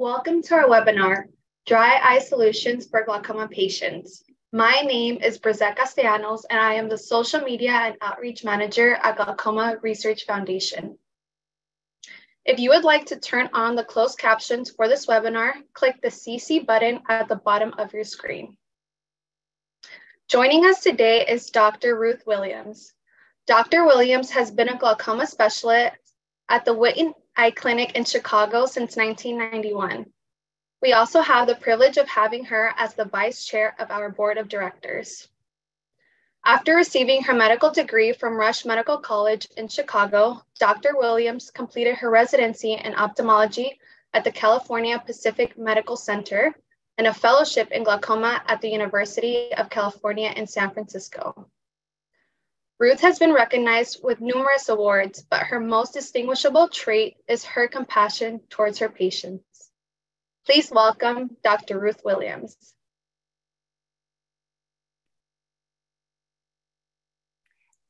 Welcome to our webinar, Dry Eye Solutions for Glaucoma Patients. My name is Brizette Castellanos, and I am the Social Media and Outreach Manager at Glaucoma Research Foundation. If you would like to turn on the closed captions for this webinar, click the CC button at the bottom of your screen. Joining us today is Dr. Ruth Williams. Dr. Williams has been a glaucoma specialist at the Wheaton Eye Clinic in Chicago since 1991. We also have the privilege of having her as the vice chair of our board of directors. After receiving her medical degree from Rush Medical College in Chicago, Dr. Williams completed her residency in ophthalmology at the California Pacific Medical Center and a fellowship in glaucoma at the University of California in San Francisco. Ruth has been recognized with numerous awards, but her most distinguishable trait is her compassion towards her patients. Please welcome Dr. Ruth Williams.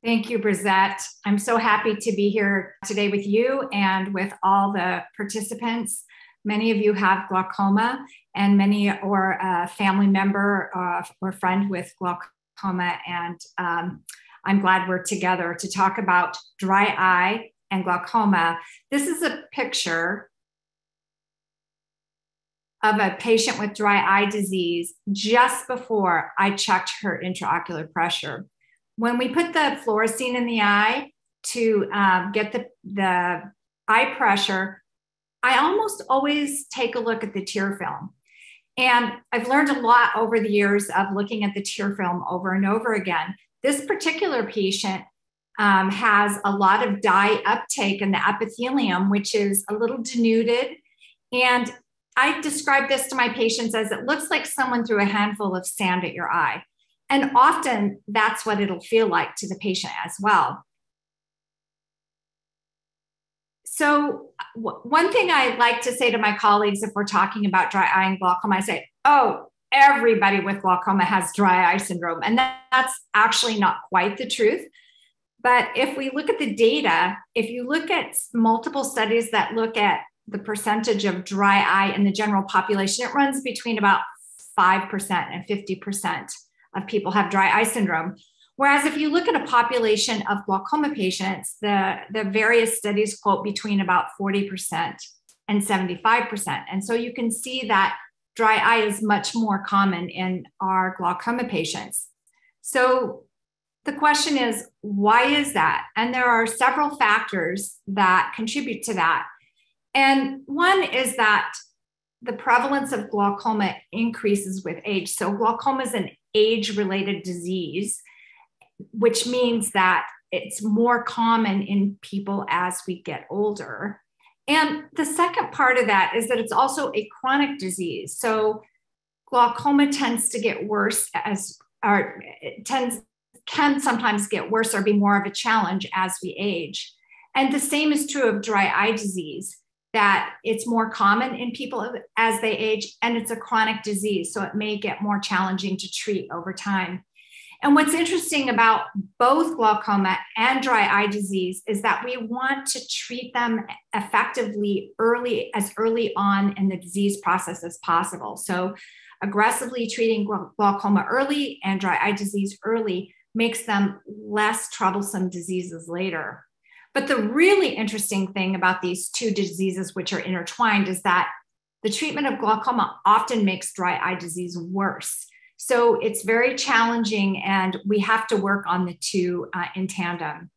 Thank you, Brizette. I'm so happy to be here today with you and with all the participants. Many of you have glaucoma, and many or a family member uh, or friend with glaucoma. And um, I'm glad we're together to talk about dry eye and glaucoma. This is a picture of a patient with dry eye disease just before I checked her intraocular pressure. When we put the fluorescein in the eye to um, get the, the eye pressure, I almost always take a look at the tear film. And I've learned a lot over the years of looking at the tear film over and over again. This particular patient um, has a lot of dye uptake in the epithelium, which is a little denuded. And I describe this to my patients as it looks like someone threw a handful of sand at your eye. And often that's what it'll feel like to the patient as well. So, one thing I like to say to my colleagues if we're talking about dry eye and glaucoma, I say, oh, everybody with glaucoma has dry eye syndrome. And that, that's actually not quite the truth. But if we look at the data, if you look at multiple studies that look at the percentage of dry eye in the general population, it runs between about 5% and 50% of people have dry eye syndrome. Whereas if you look at a population of glaucoma patients, the, the various studies quote between about 40% and 75%. And so you can see that dry eye is much more common in our glaucoma patients. So the question is, why is that? And there are several factors that contribute to that. And one is that the prevalence of glaucoma increases with age. So, glaucoma is an age related disease, which means that it's more common in people as we get older. And the second part of that is that it's also a chronic disease. So glaucoma tends to get worse as or tends can sometimes get worse or be more of a challenge as we age. And the same is true of dry eye disease, that it's more common in people as they age and it's a chronic disease. So it may get more challenging to treat over time. And what's interesting about both glaucoma and dry eye disease is that we want to treat them effectively early, as early on in the disease process as possible. So, aggressively treating glaucoma early and dry eye disease early makes them less troublesome diseases later. But the really interesting thing about these two diseases, which are intertwined, is that the treatment of glaucoma often makes dry eye disease worse. So it's very challenging, and we have to work on the two uh, in tandem.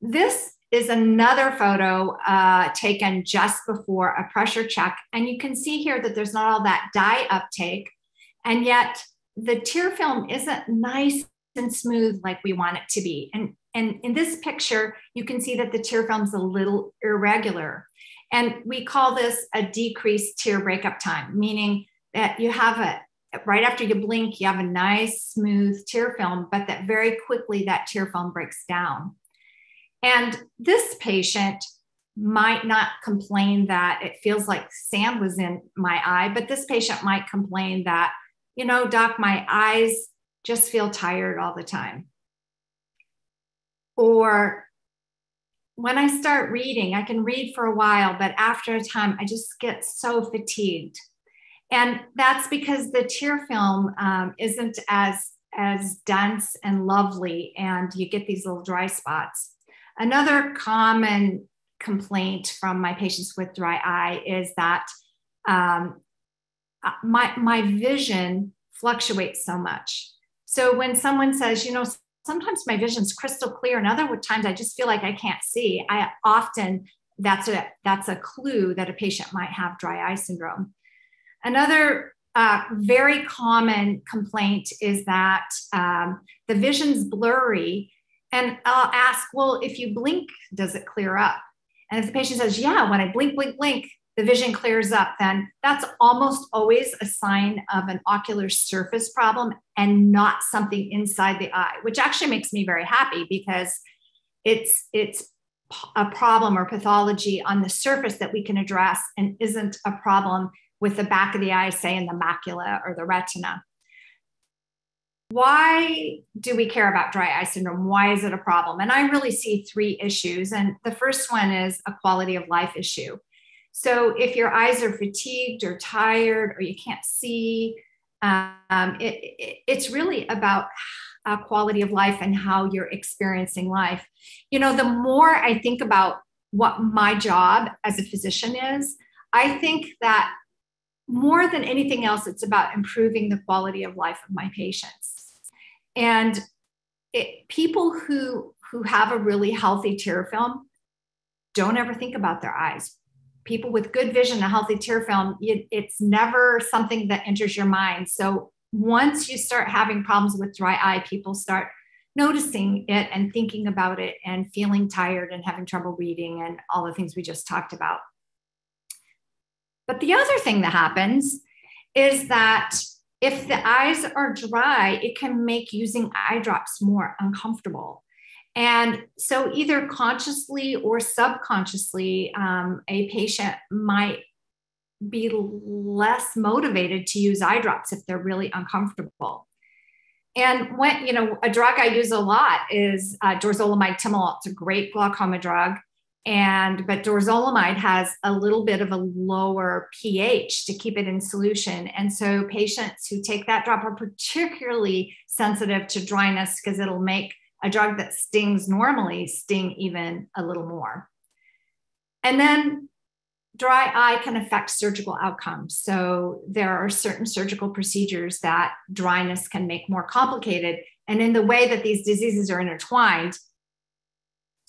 This is another photo uh, taken just before a pressure check. And you can see here that there's not all that dye uptake. And yet the tear film isn't nice and smooth like we want it to be. And, and in this picture, you can see that the tear film's a little irregular. And we call this a decreased tear breakup time, meaning that you have a, right after you blink, you have a nice, smooth tear film, but that very quickly that tear film breaks down. And this patient might not complain that it feels like sand was in my eye, but this patient might complain that, you know, doc, my eyes just feel tired all the time. Or when I start reading, I can read for a while, but after a time, I just get so fatigued. And that's because the tear film um, isn't as as dense and lovely, and you get these little dry spots. Another common complaint from my patients with dry eye is that um, uh, my my vision fluctuates so much. So when someone says, you know, sometimes my vision's crystal clear, and other times I just feel like I can't see, I often that's a that's a clue that a patient might have dry eye syndrome. Another uh, very common complaint is that um, the vision's blurry. And I'll ask, well, if you blink, does it clear up? And if the patient says, yeah, when I blink, blink, blink, the vision clears up, then that's almost always a sign of an ocular surface problem and not something inside the eye, which actually makes me very happy because it's it's a problem or pathology on the surface that we can address and isn't a problem with the back of the eye, say in the macula or the retina. Why do we care about dry eye syndrome? Why is it a problem? And I really see three issues. And the first one is a quality of life issue. So if your eyes are fatigued or tired or you can't see, um, it, it, it's really about uh, quality of life and how you're experiencing life. You know, the more I think about what my job as a physician is, I think that more than anything else, it's about improving the quality of life of my patients. And it, people who who have a really healthy tear film don't ever think about their eyes. People with good vision, a healthy tear film, it, it's never something that enters your mind. So once you start having problems with dry eye, people start noticing it and thinking about it and feeling tired and having trouble reading and all the things we just talked about. But the other thing that happens is that if the eyes are dry, it can make using eye drops more uncomfortable. And so, either consciously or subconsciously, um, a patient might be less motivated to use eye drops if they're really uncomfortable. And when, you know, a drug I use a lot is uh, dorzolamide timolol. It's a great glaucoma drug and but dorzolamide has a little bit of a lower pH to keep it in solution. And so patients who take that drop are particularly sensitive to dryness because it'll make a drug that stings normally sting even a little more. And then dry eye can affect surgical outcomes. So there are certain surgical procedures that dryness can make more complicated. And in the way that these diseases are intertwined,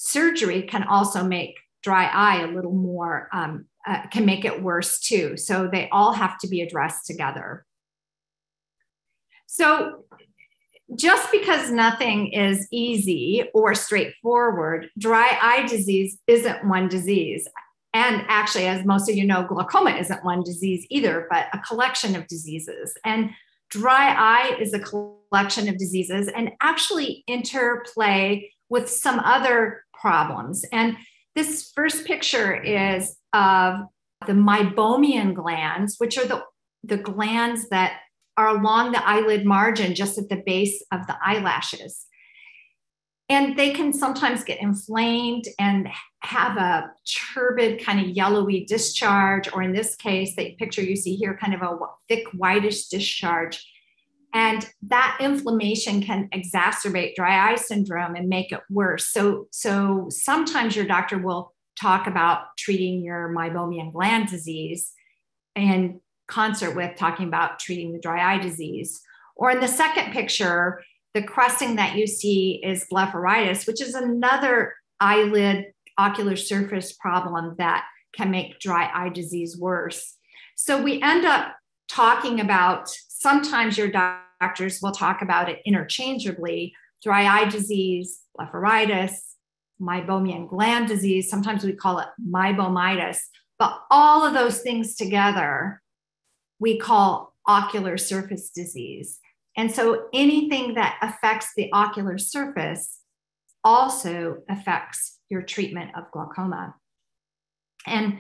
surgery can also make dry eye a little more, um, uh, can make it worse too. So they all have to be addressed together. So just because nothing is easy or straightforward, dry eye disease isn't one disease. And actually, as most of you know, glaucoma isn't one disease either, but a collection of diseases. And dry eye is a collection of diseases and actually interplay with some other problems. And this first picture is of the meibomian glands, which are the, the glands that are along the eyelid margin, just at the base of the eyelashes. And they can sometimes get inflamed and have a turbid, kind of yellowy discharge, or in this case, the picture you see here, kind of a thick, whitish discharge. And that inflammation can exacerbate dry eye syndrome and make it worse. So, so sometimes your doctor will talk about treating your meibomian gland disease in concert with talking about treating the dry eye disease. Or in the second picture, the crusting that you see is blepharitis, which is another eyelid ocular surface problem that can make dry eye disease worse. So we end up talking about sometimes your will talk about it interchangeably dry eye disease, blepharitis, meibomian gland disease. Sometimes we call it meibomitis. But all of those things together, we call ocular surface disease. And so anything that affects the ocular surface also affects your treatment of glaucoma. And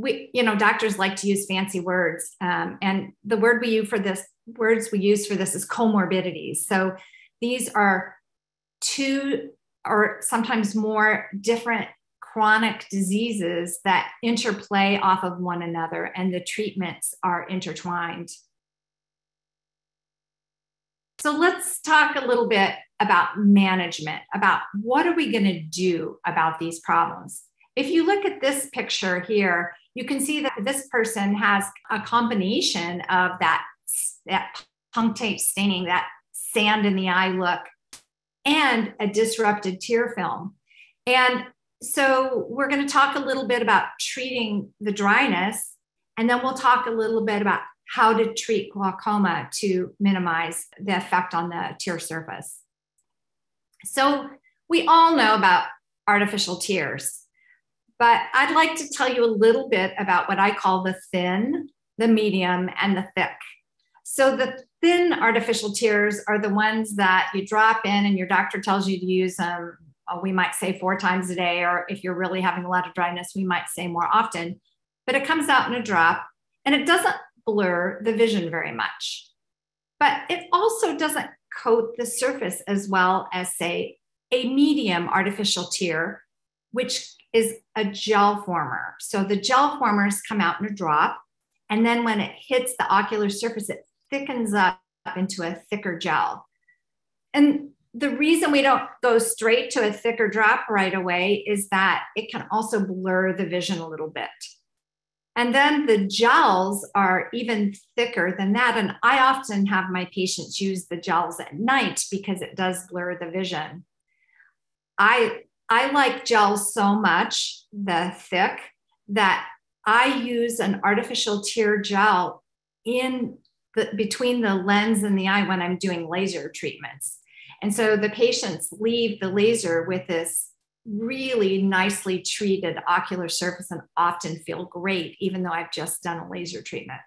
we, you know, doctors like to use fancy words. Um, and the word we use for this, words we use for this is comorbidities. So these are two or sometimes more different chronic diseases that interplay off of one another and the treatments are intertwined. So let's talk a little bit about management, about what are we going to do about these problems. If you look at this picture here, you can see that this person has a combination of that, that punctate staining, that sand in the eye look, and a disrupted tear film. And so we're going to talk a little bit about treating the dryness, and then we'll talk a little bit about how to treat glaucoma to minimize the effect on the tear surface. So we all know about artificial tears, but I'd like to tell you a little bit about what I call the thin, the medium, and the thick. So the thin artificial tears are the ones that you drop in and your doctor tells you to use them uh, we might say four times a day, or if you're really having a lot of dryness, we might say more often. But it comes out in a drop and it doesn't blur the vision very much. But it also doesn't coat the surface as well as, say, a medium artificial tear, which is a gel former. So the gel formers come out in a drop. And then when it hits the ocular surface, it thickens up into a thicker gel. And the reason we don't go straight to a thicker drop right away is that it can also blur the vision a little bit. And then the gels are even thicker than that. And I often have my patients use the gels at night because it does blur the vision. I, I like gels so much, the thick, that I use an artificial tear gel in the, between the lens and the eye when I'm doing laser treatments and so the patients leave the laser with this really nicely treated ocular surface and often feel great, even though I've just done a laser treatment.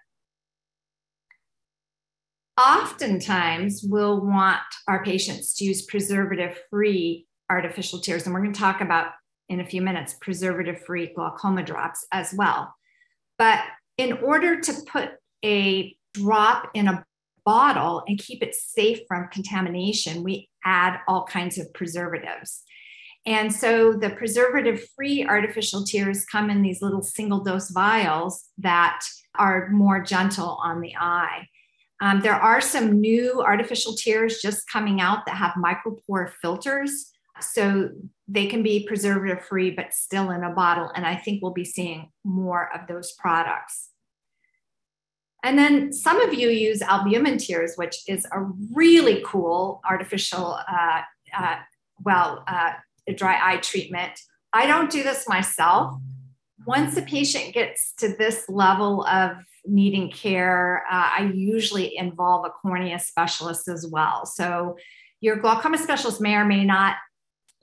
Oftentimes, we'll want our patients to use preservative free artificial tears. And we're going to talk about in a few minutes preservative free glaucoma drops as well. But in order to put a drop in a bottle and keep it safe from contamination, we add all kinds of preservatives. And so the preservative free artificial tears come in these little single dose vials that are more gentle on the eye. Um, there are some new artificial tears just coming out that have micropore filters. So they can be preservative free, but still in a bottle. And I think we'll be seeing more of those products. And then some of you use albumin tears, which is a really cool artificial, uh, uh, well, uh, dry eye treatment. I don't do this myself. Once a patient gets to this level of needing care, uh, I usually involve a cornea specialist as well. So your glaucoma specialist may or may not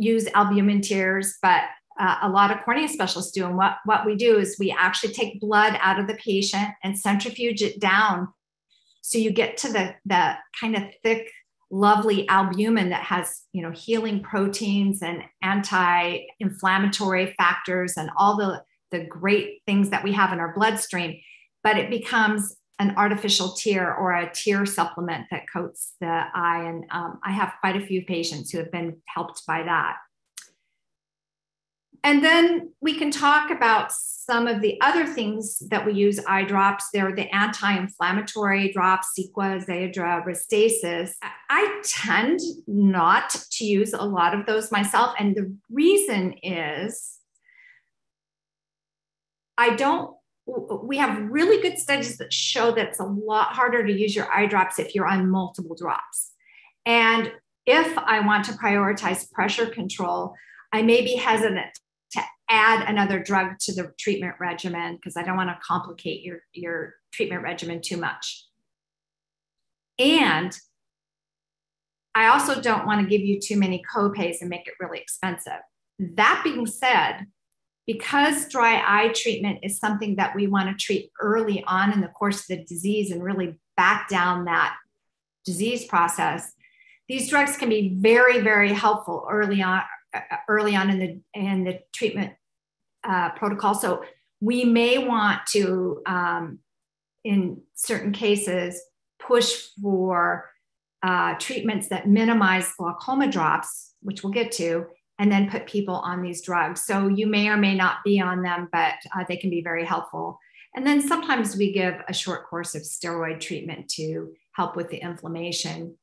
use albumin tears, but uh, a lot of cornea specialists do. And what, what we do is we actually take blood out of the patient and centrifuge it down. So you get to the, the kind of thick, lovely albumin that has, you know, healing proteins and anti-inflammatory factors and all the, the great things that we have in our bloodstream. But it becomes an artificial tear or a tear supplement that coats the eye. And um, I have quite a few patients who have been helped by that. And then we can talk about some of the other things that we use eye drops. They're the anti inflammatory drops, Cequa, Xiidra, Restasis. I tend not to use a lot of those myself. And the reason is I don't, we have really good studies that show that it's a lot harder to use your eye drops if you're on multiple drops. And if I want to prioritize pressure control, I may be hesitant to add another drug to the treatment regimen because I don't want to complicate your, your treatment regimen too much. And I also don't want to give you too many copays and make it really expensive. That being said, because dry eye treatment is something that we want to treat early on in the course of the disease and really back down that disease process, these drugs can be very, very helpful early on, early on in the in the treatment uh, protocol. So we may want to, um, in certain cases, push for uh, treatments that minimize glaucoma drops, which we'll get to, and then put people on these drugs. So you may or may not be on them, but uh, they can be very helpful. And then sometimes we give a short course of steroid treatment to help with the inflammation.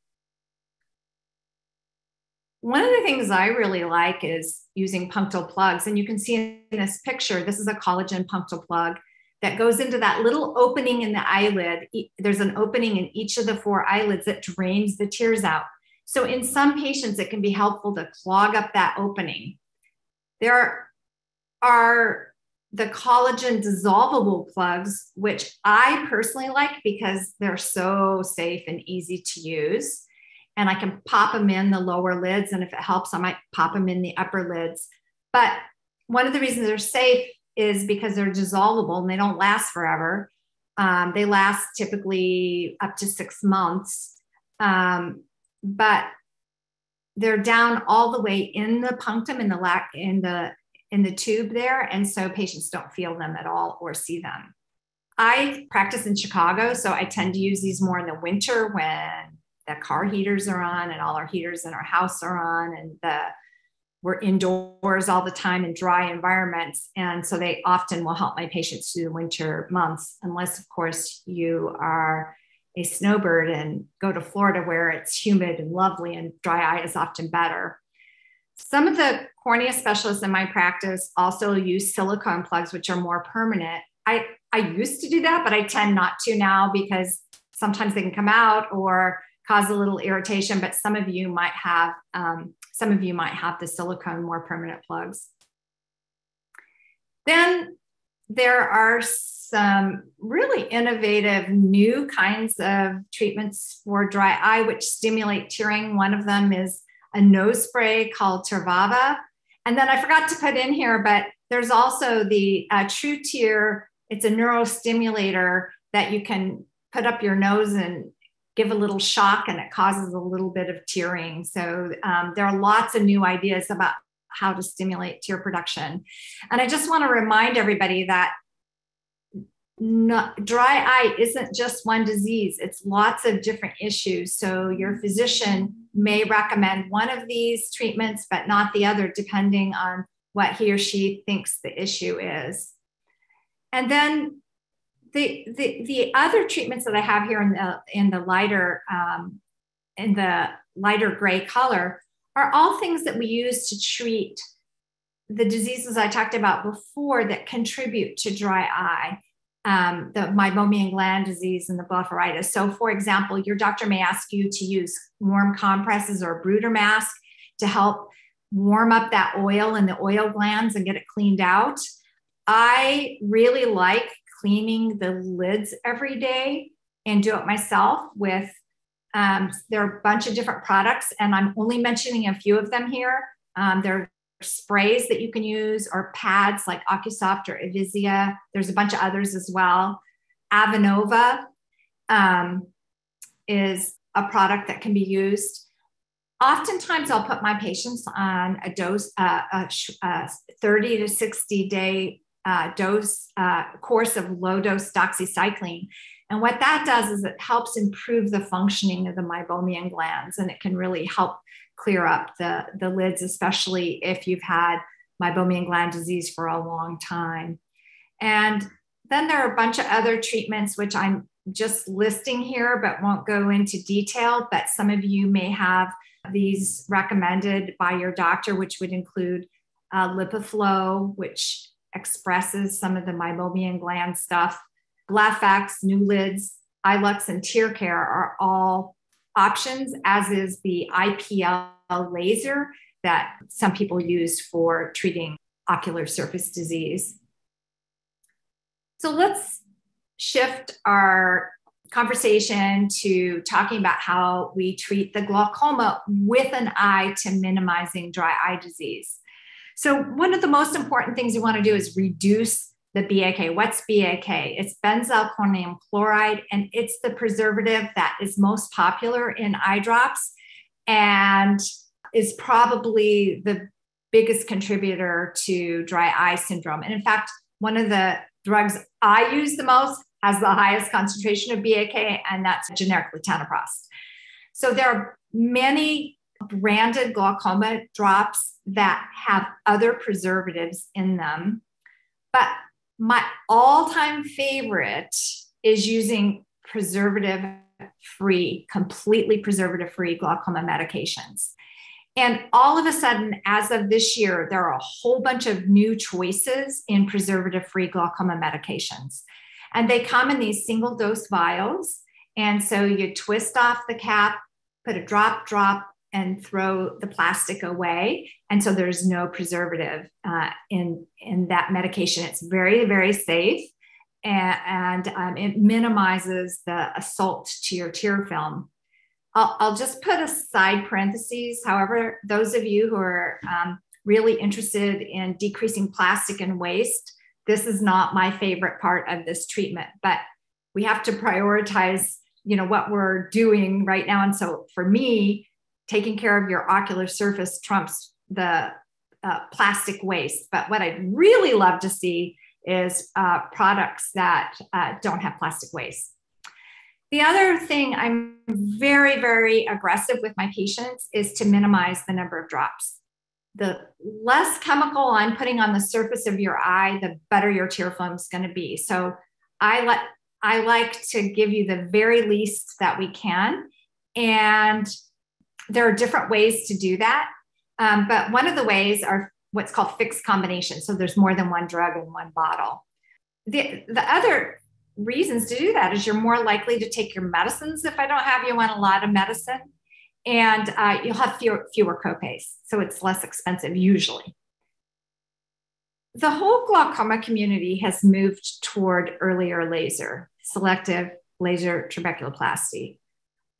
One of the things I really like is using punctal plugs. And you can see in this picture, this is a collagen punctal plug that goes into that little opening in the eyelid. There's an opening in each of the four eyelids that drains the tears out. So in some patients, it can be helpful to clog up that opening. There are the collagen dissolvable plugs, which I personally like because they're so safe and easy to use. And I can pop them in the lower lids. And if it helps, I might pop them in the upper lids. But one of the reasons they're safe is because they're dissolvable and they don't last forever. Um, they last typically up to six months, um, but they're down all the way in the punctum in the lac in the in the tube there, and so patients don't feel them at all or see them. I practice in Chicago, so I tend to use these more in the winter when the car heaters are on and all our heaters in our house are on and the we're indoors all the time in dry environments. And so they often will help my patients through the winter months, unless, of course, you are a snowbird and go to Florida where it's humid and lovely and dry eye is often better. Some of the cornea specialists in my practice also use silicone plugs, which are more permanent. I, I used to do that, but I tend not to now because sometimes they can come out or cause a little irritation, but some of you might have um, some of you might have the silicone more permanent plugs. Then there are some really innovative new kinds of treatments for dry eye, which stimulate tearing. One of them is a nose spray called Tyrvaya. And then I forgot to put in here, but there's also the uh, TrueTear. It's a neurostimulator that you can put up your nose and give a little shock and it causes a little bit of tearing. So um, there are lots of new ideas about how to stimulate tear production. And I just want to remind everybody that not, dry eye isn't just one disease, it's lots of different issues. So your physician may recommend one of these treatments, but not the other, depending on what he or she thinks the issue is. And then the, the, the other treatments that I have here in the, in the lighter, um, in the lighter gray color are all things that we use to treat the diseases I talked about before that contribute to dry eye. Um, the meibomian gland disease and the blepharitis. So, for example, your doctor may ask you to use warm compresses or a Bruder mask to help warm up that oil in the oil glands and get it cleaned out. I really like cleaning the lids every day and do it myself with um, there are a bunch of different products and i'm only mentioning a few of them here. Um, there are sprays that you can use or pads like ocusoft or evisia there's a bunch of others as well. Avenova um, is a product that can be used. Oftentimes i'll put my patients on a dose uh, a, a 30 to 60 day uh, dose uh, course of low dose doxycycline. And what that does is it helps improve the functioning of the meibomian glands and it can really help clear up the, the lids, especially if you've had meibomian gland disease for a long time. And then there are a bunch of other treatments which I'm just listing here, but won't go into detail. But some of you may have these recommended by your doctor, which would include uh, LipiFlow, which expresses some of the meibomian gland stuff. Glatfax, NuLids, iLux, and TearCare are all options, as is the IPL laser that some people use for treating ocular surface disease. So let's shift our conversation to talking about how we treat the glaucoma with an eye to minimizing dry eye disease. So, one of the most important things you want to do is reduce the BAK. What's BAK? It's benzalkonium chloride, and it's the preservative that is most popular in eye drops and is probably the biggest contributor to dry eye syndrome. And in fact, one of the drugs I use the most has the highest concentration of BAK, and that's generic latanoprost. So there are many branded glaucoma drops that have other preservatives in them. But my all time favorite is using preservative free, completely preservative free glaucoma medications. And all of a sudden, as of this year, there are a whole bunch of new choices in preservative free glaucoma medications. And they come in these single dose vials. And so you twist off the cap, put a drop, drop, and throw the plastic away. And so there's no preservative uh, in, in that medication. It's very, very safe and, and um, it minimizes the assault to your tear film. I'll, I'll, just put a side parentheses. However, those of you who are um, really interested in decreasing plastic and waste, this is not my favorite part of this treatment, but we have to prioritize, you know, what we're doing right now. And so for me, taking care of your ocular surface trumps the uh, plastic waste. But what I'd really love to see is uh, products that uh, don't have plastic waste. The other thing I'm very, very aggressive with my patients is to minimize the number of drops. The less chemical I'm putting on the surface of your eye, the better your tear film is going to be. So I let I like to give you the very least that we can, and there are different ways to do that. Um, but one of the ways are what's called fixed combination. So there's more than one drug in one bottle. The, the other reasons to do that is you're more likely to take your medicines if I don't have you on a lot of medicine, and uh, you'll have fewer, fewer copays. So it's less expensive usually. The whole glaucoma community has moved toward earlier laser, selective laser trabeculoplasty.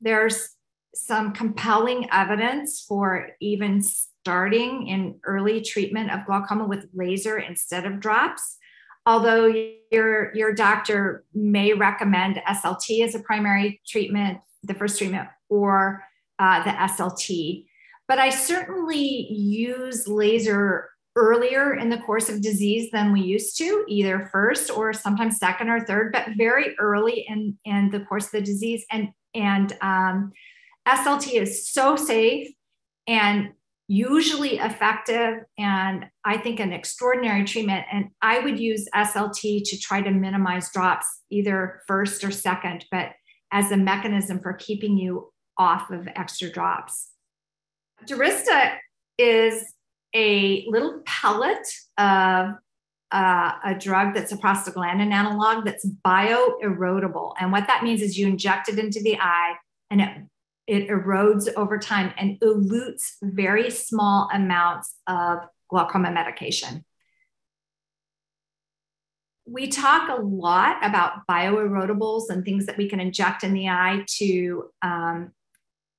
There's some compelling evidence for even starting in early treatment of glaucoma with laser instead of drops. Although your, your doctor may recommend SLT as a primary treatment, the first treatment, or uh, the SLT. But I certainly use laser earlier in the course of disease than we used to, either first or sometimes second or third, but very early in, in the course of the disease. And, and um, SLT is so safe and usually effective and I think an extraordinary treatment. And I would use SLT to try to minimize drops either first or second, but as a mechanism for keeping you off of extra drops. Durysta is a little pellet of uh, a drug that's a prostaglandin analog that's bioerodible. And what that means is you inject it into the eye and it it erodes over time and elutes very small amounts of glaucoma medication. We talk a lot about bioerodibles and things that we can inject in the eye to um,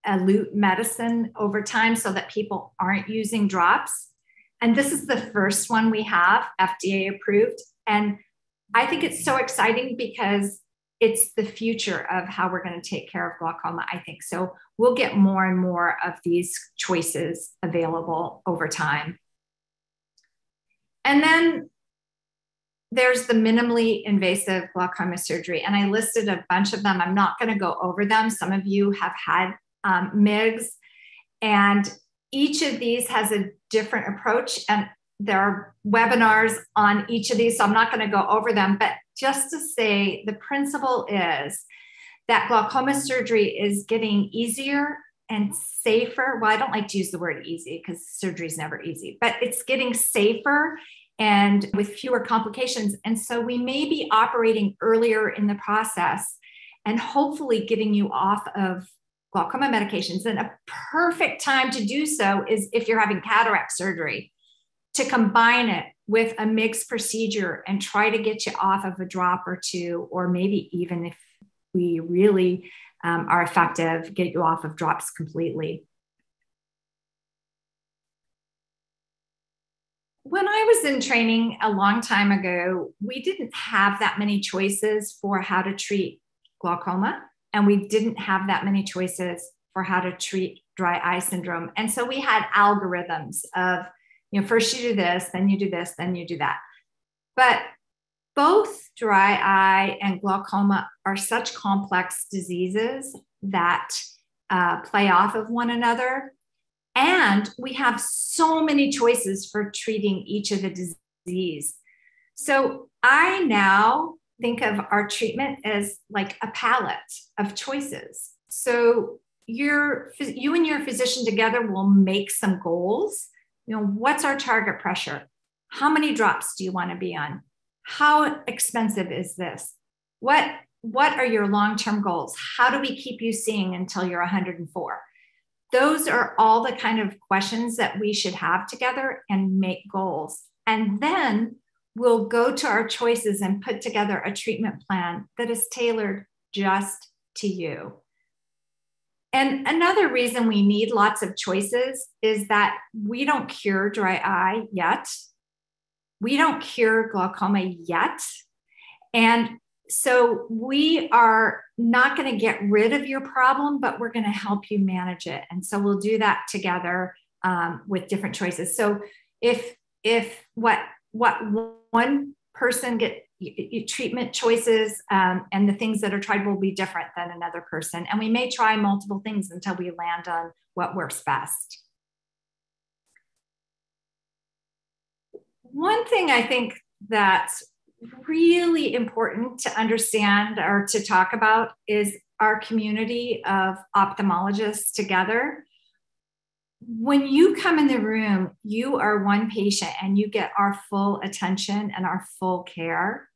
elute medicine over time so that people aren't using drops. And this is the first one we have FDA approved. And I think it's so exciting because it's the future of how we're going to take care of glaucoma, I think. So we'll get more and more of these choices available over time. And then there's the minimally invasive glaucoma surgery. And I listed a bunch of them. I'm not going to go over them. Some of you have had um, MIGS, and each of these has a different approach. And there are webinars on each of these, so I'm not going to go over them. But just to say the principle is that glaucoma surgery is getting easier and safer. Well, I don't like to use the word easy because surgery is never easy, but it's getting safer and with fewer complications. And so we may be operating earlier in the process and hopefully getting you off of glaucoma medications. And a perfect time to do so is if you're having cataract surgery to combine it with a MIGS procedure and try to get you off of a drop or two, or maybe even if we really um, are effective, get you off of drops completely. When I was in training a long time ago, we didn't have that many choices for how to treat glaucoma, and we didn't have that many choices for how to treat dry eye syndrome. And so we had algorithms of you know, first you do this, then you do this, then you do that. But both dry eye and glaucoma are such complex diseases that uh, play off of one another And we have so many choices for treating each of the disease. So I now think of our treatment as like a palette of choices. So your you and your physician together will make some goals. You know, what's our target pressure? How many drops do you want to be on? How expensive is this? What what are your long-term goals? How do we keep you seeing until you're 104? Those are all the kind of questions that we should have together and make goals. And then we'll go to our choices and put together a treatment plan that is tailored just to you. And another reason we need lots of choices is that we don't cure dry eye yet. We don't cure glaucoma yet. And so we are not going to get rid of your problem, but we're going to help you manage it. And so we'll do that together um, with different choices. So if if what what one person get treatment choices um, and the things that are tried will be different than another person, and we may try multiple things until we land on what works best. One thing I think that's really important to understand or to talk about is our community of ophthalmologists together. When you come in the room, you are one patient and you get our full attention and our full care.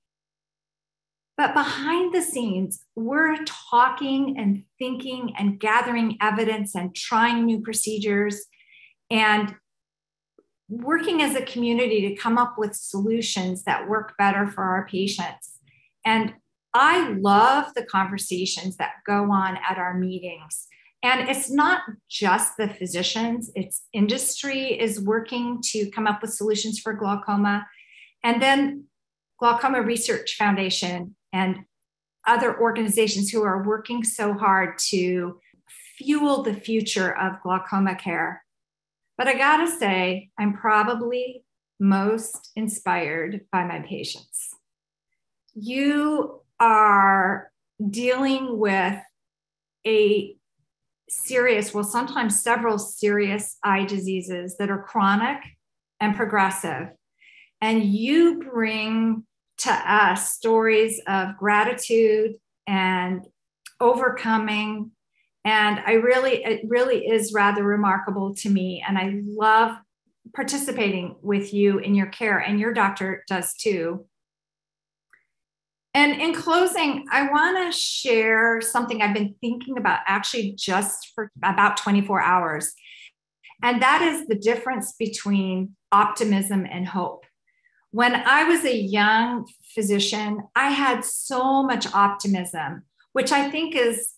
But behind the scenes, we're talking and thinking and gathering evidence and trying new procedures. And working as a community to come up with solutions that work better for our patients. And I love the conversations that go on at our meetings. And it's not just the physicians, it's industry is working to come up with solutions for glaucoma. And then Glaucoma Research Foundation and other organizations who are working so hard to fuel the future of glaucoma care. But I gotta say, I'm probably most inspired by my patients. You are dealing with a serious, well, sometimes several serious eye diseases that are chronic and progressive. And you bring to us stories of gratitude and overcoming and I really, it really is rather remarkable to me. And I love participating with you in your care, and your doctor does too. And in closing, I want to share something I've been thinking about actually just for about 24 hours. And that is the difference between optimism and hope. When I was a young physician, I had so much optimism, which I think is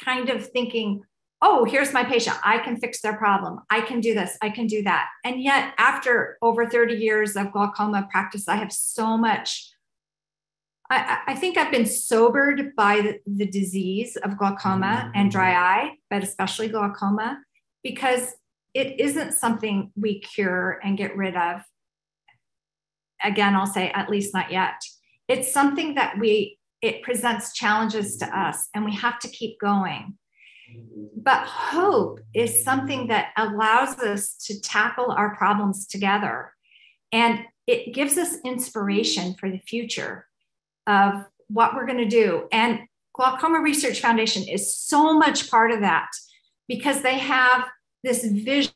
kind of thinking, oh, here's my patient. I can fix their problem. I can do this. I can do that. And yet, after over 30 years of glaucoma practice, I have so much. I, I think I've been sobered by the, the disease of glaucoma and mm-hmm. dry eye, but especially glaucoma, because it isn't something we cure and get rid of. Again, I'll say, at least not yet. It's something that we it presents challenges to us and we have to keep going. But hope is something that allows us to tackle our problems together. And it gives us inspiration for the future of what we're going to do. And Glaucoma Research Foundation is so much part of that because they have this vision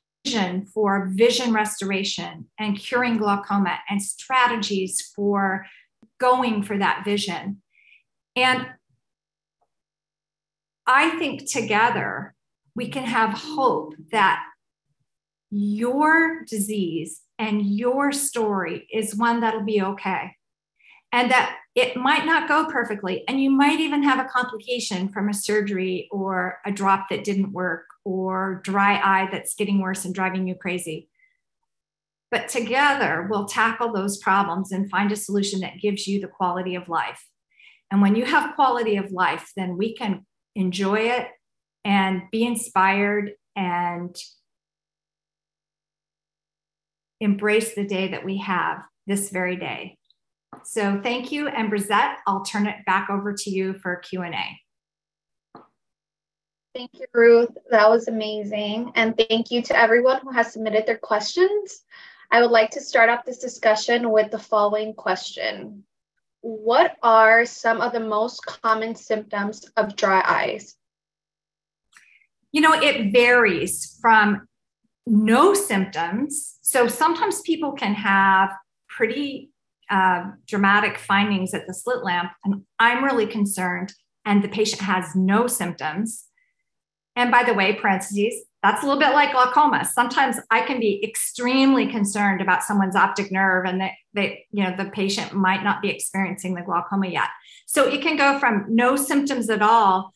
for vision restoration and curing glaucoma and strategies for going for that vision. And I think together we can have hope that your disease and your story is one that'll be okay. And that it might not go perfectly. And you might even have a complication from a surgery or a drop that didn't work or dry eye that's getting worse and driving you crazy. But together, we'll tackle those problems and find a solution that gives you the quality of life and when you have quality of life, then we can enjoy it and be inspired and embrace the day that we have this very day. So thank you. And Brizette, I'll turn it back over to you for Q&A. Thank you, Ruth. That was amazing. And thank you to everyone who has submitted their questions. I would like to start off this discussion with the following question What are some of the most common symptoms of dry eyes? You know, it varies from no symptoms. So sometimes people can have pretty uh, dramatic findings at the slit lamp, and I'm really concerned, and the patient has no symptoms. And by the way, parentheses, that's a little bit like glaucoma. Sometimes I can be extremely concerned about someone's optic nerve and that they, you know, the patient might not be experiencing the glaucoma yet. So it can go from no symptoms at all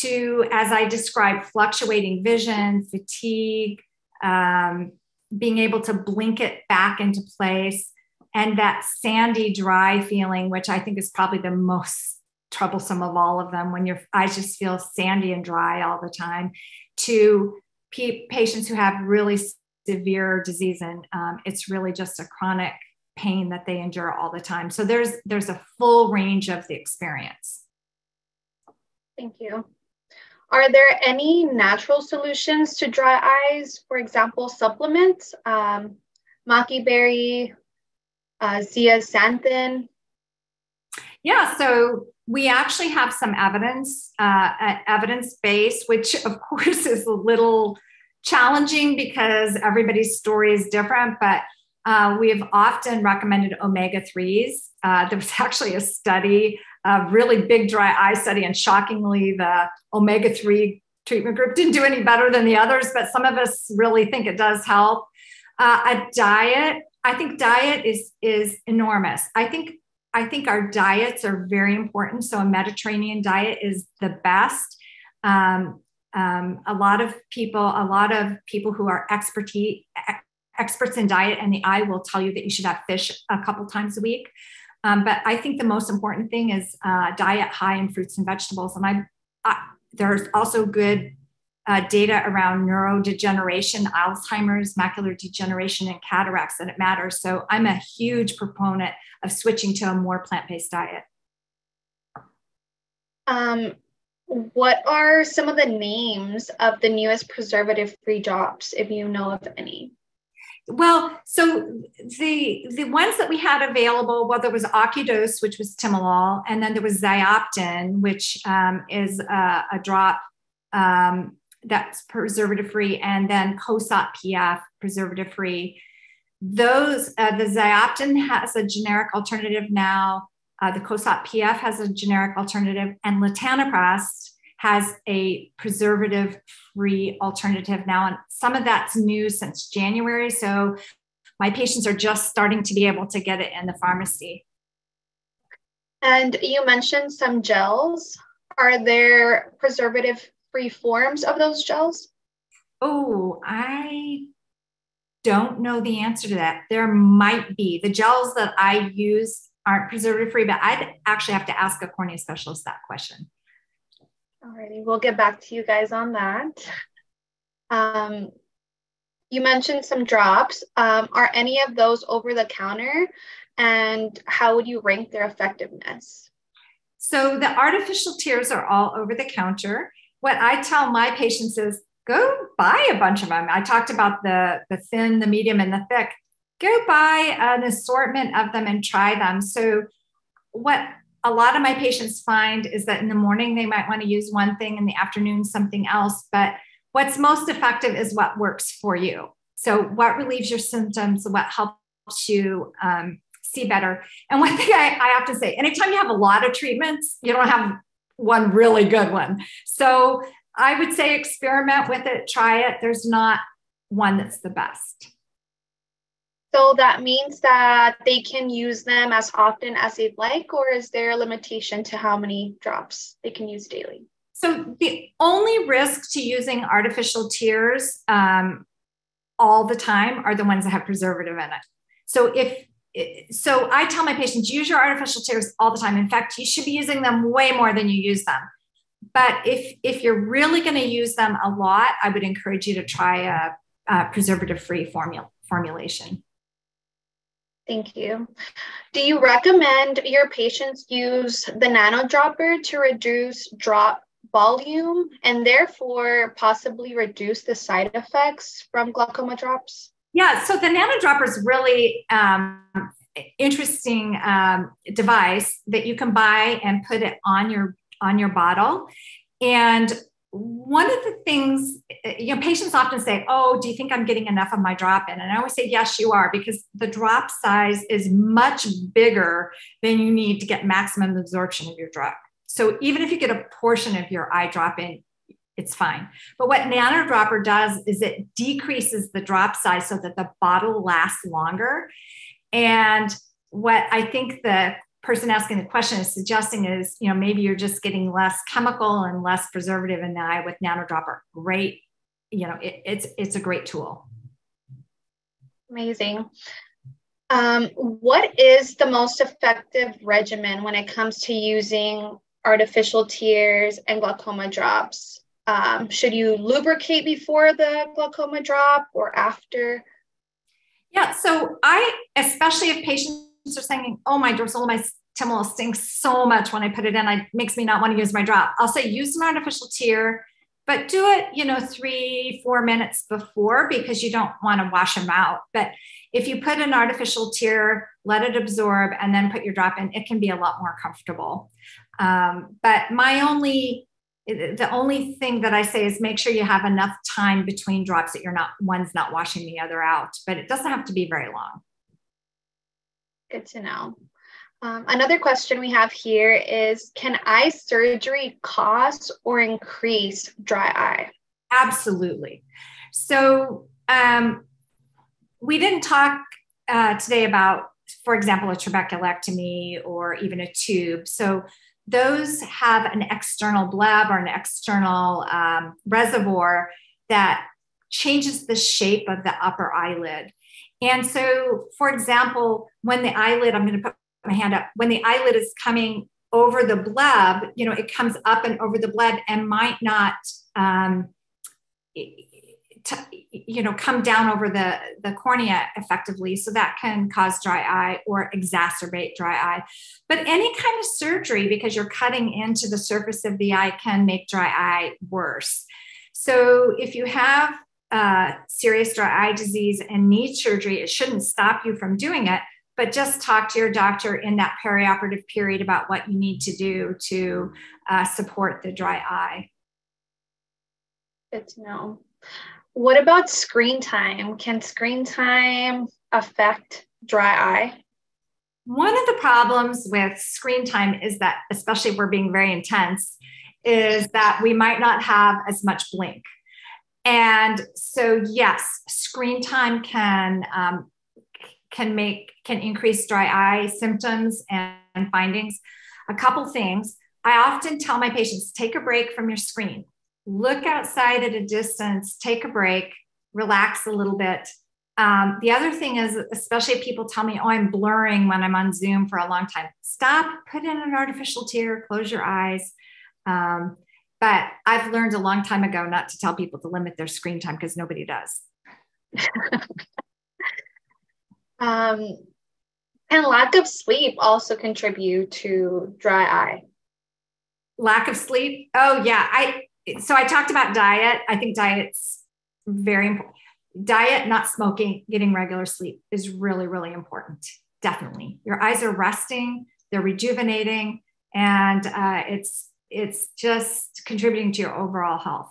to, as I described, fluctuating vision, fatigue, um, being able to blink it back into place, and that sandy, dry feeling, which I think is probably the most troublesome of all of them when your eyes just feel sandy and dry all the time, to patients who have really severe disease and um, it's really just a chronic pain that they endure all the time. So there's there's a full range of the experience. Thank you. Are there any natural solutions to dry eyes? For example supplements um, maqui berry uh, zeaxanthin yeah so we actually have some evidence, uh, evidence base, which of course is a little challenging because everybody's story is different, but uh, we have often recommended omega 3s. Uh, there was actually a study, a really big dry eye study, and shockingly, the omega 3 treatment group didn't do any better than the others, but some of us really think it does help. Uh, a diet, I think diet is, is enormous. I think I think our diets are very important. So a Mediterranean diet is the best. Um, um, a lot of people, a lot of people who are expertise experts in diet and the eye will tell you that you should have fish a couple times a week. Um, but I think the most important thing is uh, diet high in fruits and vegetables. And I, I there's also good uh, data around neurodegeneration, Alzheimer's, macular degeneration, and cataracts that it matters. So I'm a huge proponent of switching to a more plant based diet. Um, what are some of the names of the newest preservative free drops, if you know of any? Well, so the the ones that we had available, well, there was Ocudose, which was timolol, and then there was Zioptan, which um, is a, a drop um, that's preservative free, and then Cosopt PF, preservative free. Those, uh, the Zioptan has a generic alternative now. Uh, the Cosopt PF has a generic alternative, and latanoprost has a preservative free alternative now. And some of that's new since January. So my patients are just starting to be able to get it in the pharmacy. And you mentioned some gels. Are there preservative free forms of those gels? Oh, I don't know the answer to that. There might be. The gels that I use aren't preservative free, but I'd actually have to ask a cornea specialist that question. Alrighty, we'll get back to you guys on that. Um, you mentioned some drops. Um, are any of those over the counter? And how would you rank their effectiveness? So the artificial tears are all over the counter what I tell my patients is go buy a bunch of them. I talked about the, the thin, the medium, and the thick. Go buy an assortment of them and try them. So, what a lot of my patients find is that in the morning they might want to use one thing, in the afternoon, something else. But what's most effective is what works for you. So, what relieves your symptoms, what helps you um, see better. And one thing I, I have to say anytime you have a lot of treatments, you don't have one really good one. So I would say experiment with it, try it. There's not one that's the best. So that means that they can use them as often as they'd like, or is there a limitation to how many drops they can use daily? So the only risk to using artificial tears um, all the time are the ones that have preservative in it. So if so I tell my patients use your artificial tears all the time. In fact, you should be using them way more than you use them. But if if you're really going to use them a lot, I would encourage you to try a, a preservative-free formula formulation. Thank you. Do you recommend your patients use the nano dropper to reduce drop volume and therefore possibly reduce the side effects from glaucoma drops? Yeah, so the nano dropper is really um, interesting um, device that you can buy and put it on your on your bottle. And one of the things, you know, patients often say, Oh, do you think I'm getting enough of my drop in? And I always say, Yes, you are, because the drop size is much bigger than you need to get maximum absorption of your drug. So even if you get a portion of your eye drop in, it's fine. But what nano dropper does is it decreases the drop size so that the bottle lasts longer. And what I think the person asking the question is suggesting is, you know, maybe you're just getting less chemical and less preservative in the eye with nano dropper. Great, you know, it, it's it's a great tool. Amazing. Um, what is the most effective regimen when it comes to using artificial tears and glaucoma drops? Um, should you lubricate before the glaucoma drop or after? Yeah, so I, especially if patients are saying, oh, my dorsal, my timolol stinks so much when I put it in, it makes me not want to use my drop. I'll say use an artificial tear, but do it, you know, three, four minutes before because you don't want to wash them out. But if you put an artificial tear, let it absorb, and then put your drop in, it can be a lot more comfortable. Um, but my only the only thing that I say is make sure you have enough time between drops that you're not one's not washing the other out, but it doesn't have to be very long. Good to know. Um, another question we have here is Can eye surgery cause or increase dry eye? Absolutely. So, um, we didn't talk uh, today about, for example, a trabeculectomy or even a tube. So, those have an external bleb or an external um, reservoir that changes the shape of the upper eyelid. And so, for example, when the eyelid, I'm going to put my hand up, when the eyelid is coming over the bleb, you know, it comes up and over the bleb and might not um, you know come down over the the cornea effectively. So that can cause dry eye or exacerbate dry eye. But any kind of surgery because you're cutting into the surface of the eye can make dry eye worse. So if you have uh, serious dry eye disease and need surgery it shouldn't stop you from doing it but just talk to your doctor in that perioperative period about what you need to do to uh, support the dry eye. Good to know what about screen time? Can screen time affect dry eye? One of the problems with screen time is that, especially if we're being very intense, is that we might not have as much blink. And so, yes, screen time can um, can make can increase dry eye symptoms and, and findings. A couple things. I often tell my patients take a break from your screen look outside at a distance, take a break, relax a little bit. Um, the other thing is, especially if people tell me, oh, I'm blurring when I'm on Zoom for a long time, stop, put in an artificial tear, close your eyes. Um, but I've learned a long time ago not to tell people to limit their screen time because nobody does. um, and lack of sleep also contribute to dry eye. Lack of sleep? Oh, yeah. I so I talked about diet. I think diet's very important. Diet, not smoking, getting regular sleep is really, really important. Definitely. Your eyes are resting, they're rejuvenating, and uh, it's it's just contributing to your overall health.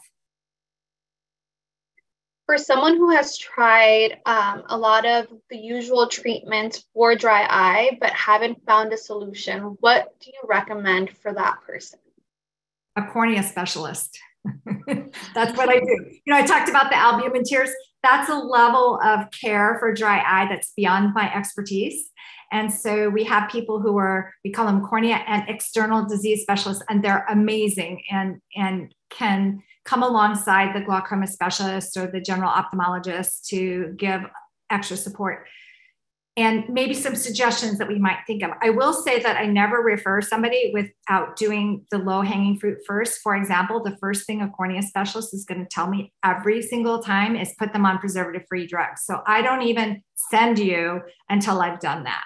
For someone who has tried um, a lot of the usual treatments for dry eye but haven't found a solution, what do you recommend for that person? A cornea specialist. that's what I do. You know, I talked about the albumin tears. That's a level of care for dry eye that's beyond my expertise. And so we have people who are, we call them cornea and external disease specialists, and they're amazing and, and can come alongside the glaucoma specialist or the general ophthalmologist to give extra support and maybe some suggestions that we might think of. I will say that I never refer somebody without doing the low hanging fruit first. For example, the first thing a cornea specialist is going to tell me every single time is put them on preservative free drugs. So I don't even send you until I've done that.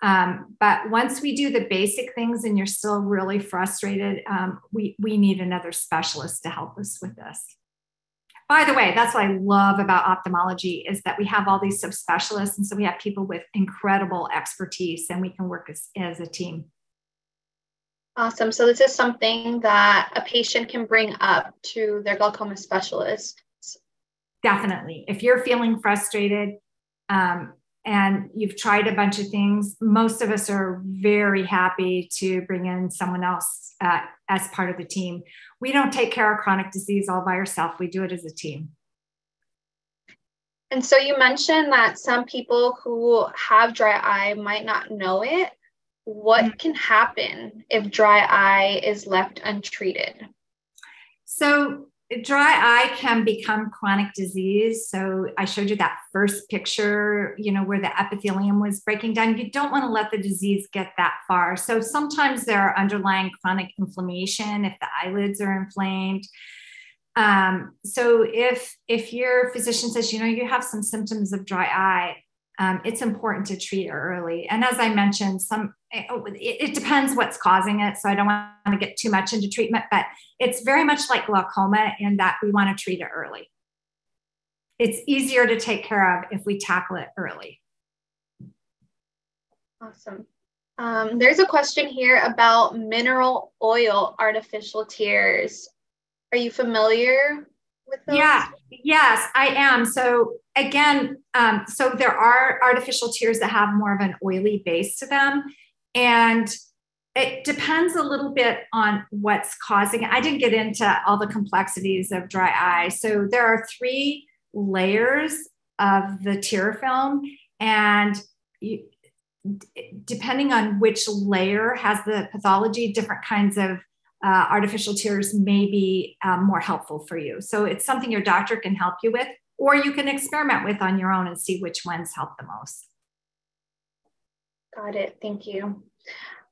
Um, but once we do the basic things and you're still really frustrated, um, we, we need another specialist to help us with this. By the way, that's what I love about ophthalmology is that we have all these subspecialists. And so we have people with incredible expertise and we can work as, as a team. Awesome. So this is something that a patient can bring up to their glaucoma specialist. Definitely. If you're feeling frustrated, um, and you've tried a bunch of things, most of us are very happy to bring in someone else uh, as part of the team. We don't take care of chronic disease all by ourselves, we do it as a team. And so you mentioned that some people who have dry eye might not know it. What mm-hmm. can happen if dry eye is left untreated? So, dry eye can become chronic disease. So I showed you that first picture, you know, where the epithelium was breaking down. You don't want to let the disease get that far. So sometimes there are underlying chronic inflammation if the eyelids are inflamed. Um, so if if your physician says, you know, you have some symptoms of dry eye, um, it's important to treat early. And as I mentioned, some it, it, depends what's causing it. So I don't want to get too much into treatment, but it's very much like glaucoma in that we want to treat it early. It's easier to take care of if we tackle it early. Awesome. Um, there's a question here about mineral oil artificial tears. Are you familiar with those? Yeah, yes, I am. So again, um, so there are artificial tears that have more of an oily base to them. And it depends a little bit on what's causing it. I didn't get into all the complexities of dry eye. So there are three layers of the tear film, and you, depending on which layer has the pathology, different kinds of uh, artificial tears may be um, more helpful for you. So it's something your doctor can help you with, or you can experiment with on your own and see which ones help the most. Got it. Thank you.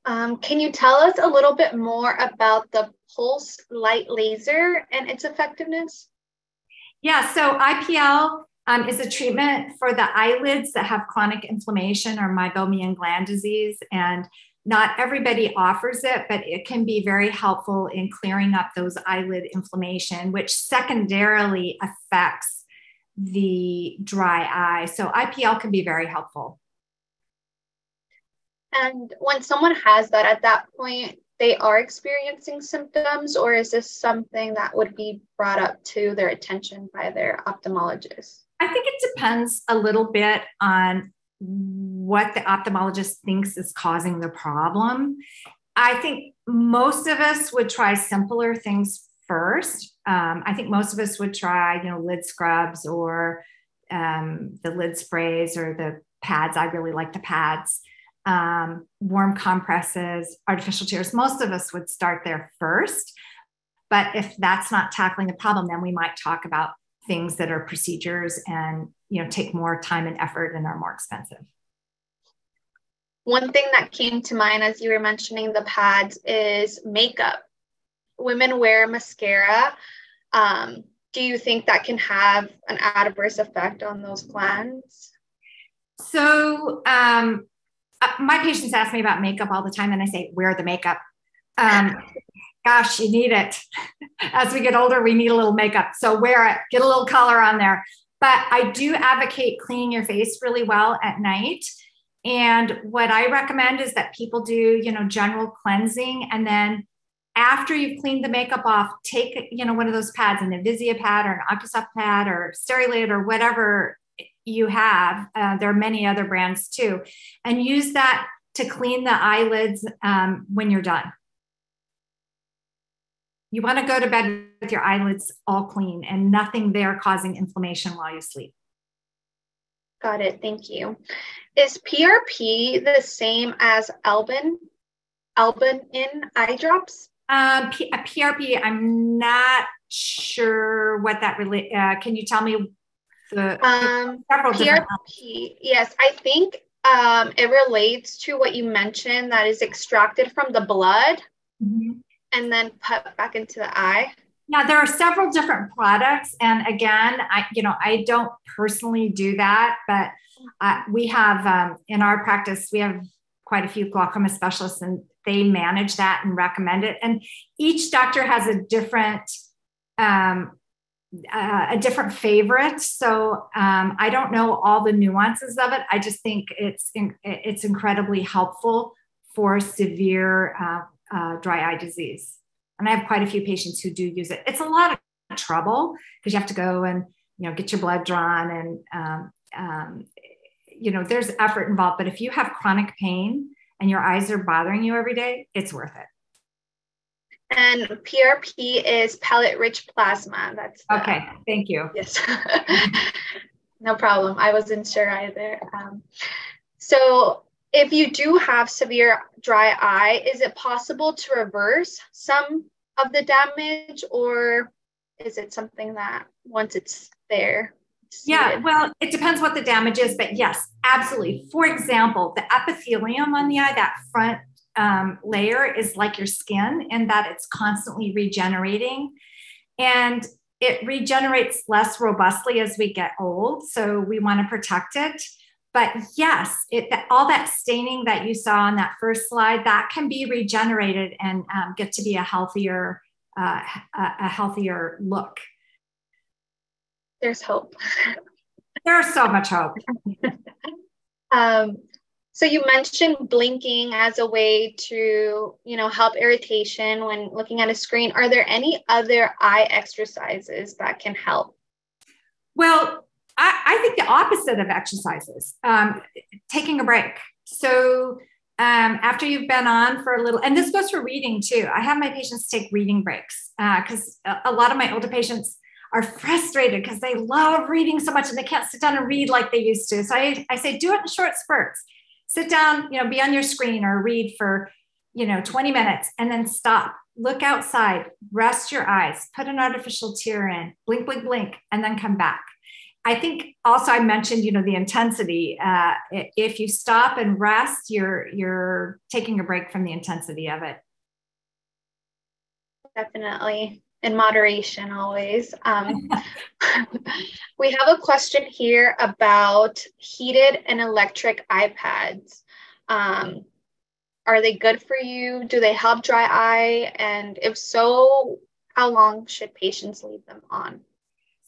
Um, can you tell us a little bit more about the pulse light laser and its effectiveness? Yeah, so IPL um, is a treatment for the eyelids that have chronic inflammation or meibomian gland disease. And not everybody offers it, but it can be very helpful in clearing up those eyelid inflammation, which secondarily affects the dry eye. So IPL can be very helpful. And when someone has that at that point, they are experiencing symptoms, or is this something that would be brought up to their attention by their ophthalmologist? I think it depends a little bit on what the ophthalmologist thinks is causing the problem. I think most of us would try simpler things first. Um, I think most of us would try, you know, lid scrubs or um, the lid sprays or the pads. I really like the pads um, warm compresses, artificial tears. Most of us would start there first. But if that's not tackling the problem, then we might talk about things that are procedures and you know take more time and effort and are more expensive. One thing that came to mind as you were mentioning the pads is makeup. Women wear mascara. Um, do you think that can have an adverse effect on those glands? So um, uh, my patients ask me about makeup all the time, and I say, wear the makeup. Um, gosh, you need it. As we get older, we need a little makeup. So wear it, get a little color on there. But I do advocate cleaning your face really well at night. And what I recommend is that people do, you know, general cleansing. And then after you've cleaned the makeup off, take, you know, one of those pads, an Invisia pad or an OcuSoft pad or Sterilid or whatever you have. Uh, there are many other brands too, and use that to clean the eyelids um, when you're done. You want to go to bed with your eyelids all clean and nothing there causing inflammation while you sleep. Got it. Thank you. Is PRP the same as Albin? Albin in eye drops? Um, P- PRP, I'm not sure what that really. Uh, can you tell me the um, PRP. Yes, I think um, it relates to what you mentioned that is extracted from the blood mm-hmm. and then put back into the eye. Yeah, there are several different products, and again, I you know I don't personally do that, but uh, we have um, in our practice we have quite a few glaucoma specialists and they manage that and recommend it. And each doctor has a different um, uh, a different favorite. So um, I don't know all the nuances of it. I just think it's in, it's incredibly helpful for severe uh, uh, dry eye disease. And I have quite a few patients who do use it. It's a lot of trouble because you have to go and you know get your blood drawn and um, um, you know there's effort involved. But if you have chronic pain and your eyes are bothering you every day, it's worth it. And PRP is platelet rich plasma. That's the, okay. Thank you. Yes. no problem. I wasn't sure either. Um, so, if you do have severe dry eye, is it possible to reverse some of the damage, or is it something that once it's there? Yeah, well, it depends what the damage is, but yes, absolutely. For example, the epithelium on the eye, that front um, layer is like your skin in that it's constantly regenerating and it regenerates less robustly as we get old. So we want to protect it. But yes, it, all that staining that you saw on that first slide, that can be regenerated and um, get to be a healthier, uh, a, a healthier look. There's hope. There's so much hope. um, so you mentioned blinking as a way to, you know, help irritation when looking at a screen. Are there any other eye exercises that can help? Well, I, I think the opposite of exercises, um, taking a break. So um, after you've been on for a little, and this goes for reading too. I have my patients take reading breaks because uh, a, a lot of my older patients are frustrated because they love reading so much and they can't sit down and read like they used to. So I, I say, do it in short spurts sit down, you know, be on your screen or read for, you know, 20 minutes and then stop. Look outside, rest your eyes, put an artificial tear in, blink, blink, blink, and then come back. I think also I mentioned, you know, the intensity. Uh, if you stop and rest, you're you're taking a break from the intensity of it. Definitely in moderation always. Um, we have a question here about heated and electric eye pads. Um, are they good for you? Do they help dry eye? And if so, how long should patients leave them on?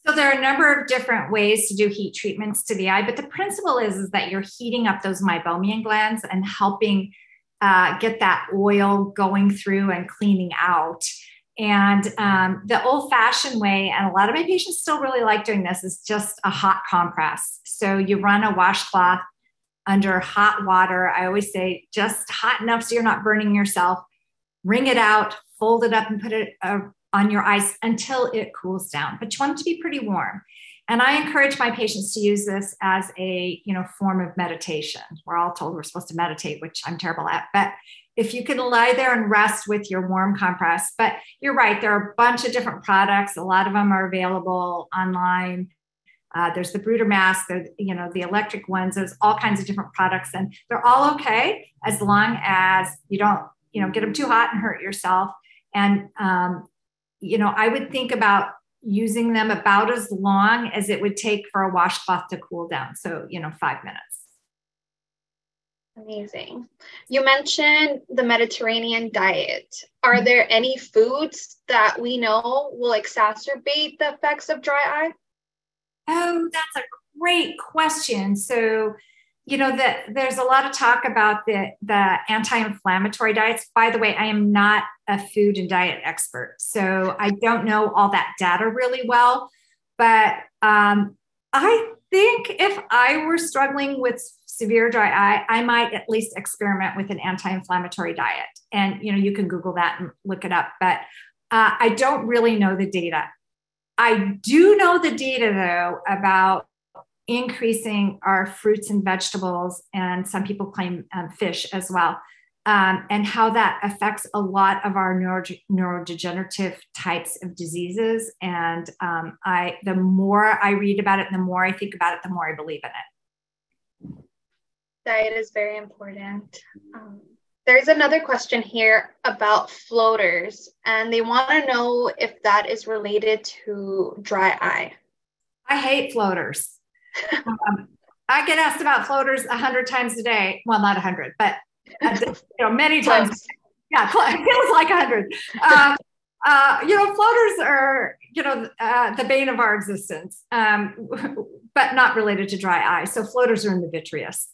So there are a number of different ways to do heat treatments to the eye, but the principle is, is that you're heating up those meibomian glands and helping uh, get that oil going through and cleaning out. And um, the old fashioned way, and a lot of my patients still really like doing this, is just a hot compress. So you run a washcloth under hot water. I always say just hot enough so you're not burning yourself. Wring it out, fold it up, and put it uh, on your eyes until it cools down. But you want it to be pretty warm. And I encourage my patients to use this as a you know form of meditation. We're all told we're supposed to meditate, which I'm terrible at, but if you can lie there and rest with your warm compress. But you're right, there are a bunch of different products. A lot of them are available online. Uh, there's the Bruder mask, you know the electric ones. There's all kinds of different products, and they're all okay as long as you don't you know get them too hot and hurt yourself. And um, you know I would think about using them about as long as it would take for a washcloth to cool down. So you know five minutes. Amazing. You mentioned the Mediterranean diet. Are there any foods that we know will exacerbate the effects of dry eye? Oh, that's a great question. So, you know that there's a lot of talk about the the anti-inflammatory diets. By the way, I am not a food and diet expert, so I don't know all that data really well. But um, I if I were struggling with severe dry eye, I might at least experiment with an anti-inflammatory diet. And you know, you can Google that and look it up. But uh, I don't really know the data. I do know the data though about increasing our fruits and vegetables, and some people claim um, fish as well um, and how that affects a lot of our neuro, neurodegenerative types of diseases. And um, I, the more I read about it, the more I think about it, the more I believe in it. Diet is very important. Um, there's another question here about floaters, and they want to know if that is related to dry eye. I hate floaters. um, I get asked about floaters a hundred times a day. Well, not a hundred, but you know, many times. Yeah, it feels like a hundred. Uh, uh, you know, floaters are, you know, uh, the bane of our existence, um, but not related to dry eye. So floaters are in the vitreous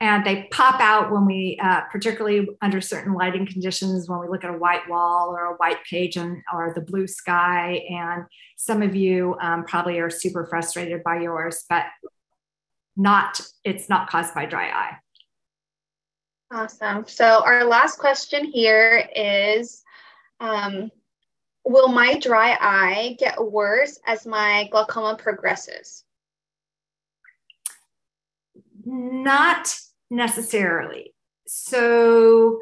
and they pop out when we, uh, particularly under certain lighting conditions, when we look at a white wall or a white page and, or the blue sky. And some of you um, probably are super frustrated by yours, but not, it's not caused by dry eye. Awesome. So our last question here is, um, will my dry eye get worse as my glaucoma progresses? Not necessarily. So,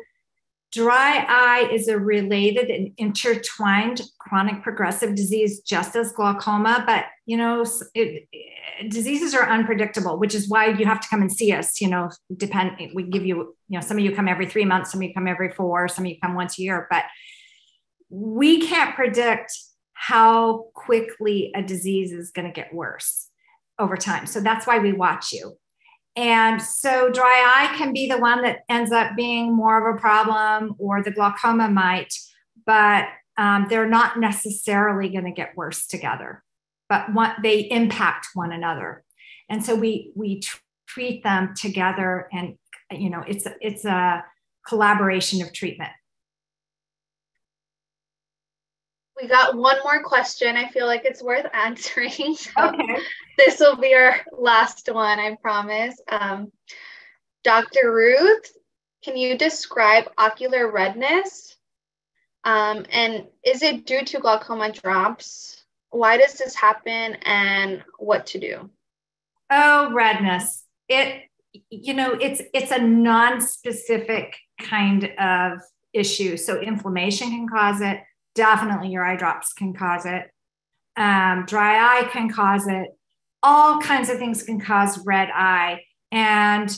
dry eye is a related and intertwined chronic progressive disease, just as glaucoma. But you know, it, it, diseases are unpredictable, which is why you have to come and see us. You know, depend. We give you, you know, some of you come every three months, some of you come every four, some of you come once a year, but we can't predict how quickly a disease is going to get worse over time. So that's why we watch you. And so dry eye can be the one that ends up being more of a problem, or the glaucoma might, but um, they're not necessarily going to get worse together, but what, they impact one another. And so we we treat them together, and you know it's it's a collaboration of treatment. We got one more question. I feel like it's worth answering. So okay. This will be our last one, I promise. Um, Dr. Ruth, can you describe ocular redness? Um, and is it due to glaucoma drops? Why does this happen and what to do? Oh, redness. It, you know, it's it's a non-specific kind of issue. So inflammation can cause it definitely your eye drops can cause it. Um, dry eye can cause it. All kinds of things can cause red eye. And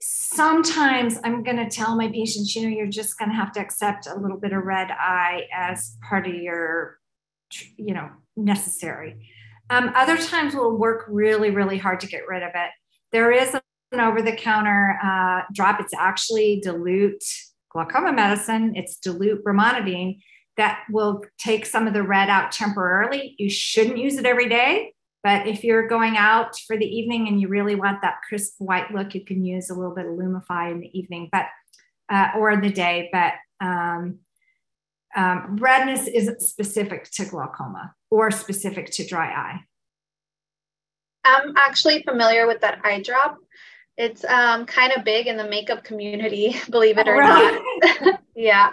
sometimes I'm going to tell my patients, you know, you're just going to have to accept a little bit of red eye as part of your, you know, necessary. Um, other times we'll work really, really hard to get rid of it. There is an over the counter uh, drop. It's actually dilute glaucoma medicine. It's dilute brimonidine that will take some of the red out temporarily. You shouldn't use it every day, but if you're going out for the evening and you really want that crisp white look, you can use a little bit of Lumify in the evening, but uh, or in the day. But um, um, redness isn't specific to glaucoma or specific to dry eye. I'm actually familiar with that eye drop. It's um, kind of big in the makeup community, believe it or really? not. yeah.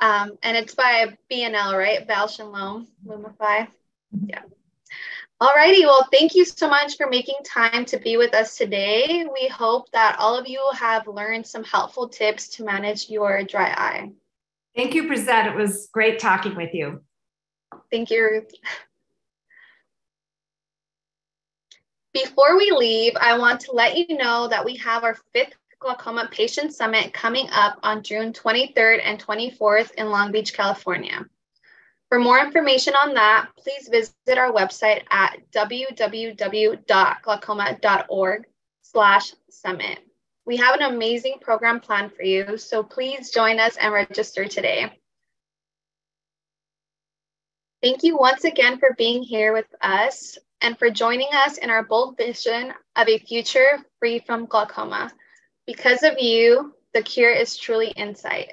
Um, and it's by BNL, right? Bausch and Lomb, Lumify. Yeah. Alrighty, well, thank you so much for making time to be with us today. We hope that all of you have learned some helpful tips to manage your dry eye. Thank you, Brizette. It was great talking with you. Thank you, Ruth. Before we leave, I want to let you know that we have our fifth Glaucoma Patient Summit coming up on June 23rd and 24th in Long Beach, California. For more information on that, please visit our website at www.glaucoma.org slash summit. We have an amazing program planned for you, so please join us and register today. Thank you once again for being here with us and for joining us in our bold vision of a future free from glaucoma. Because of you, the cure is truly in sight.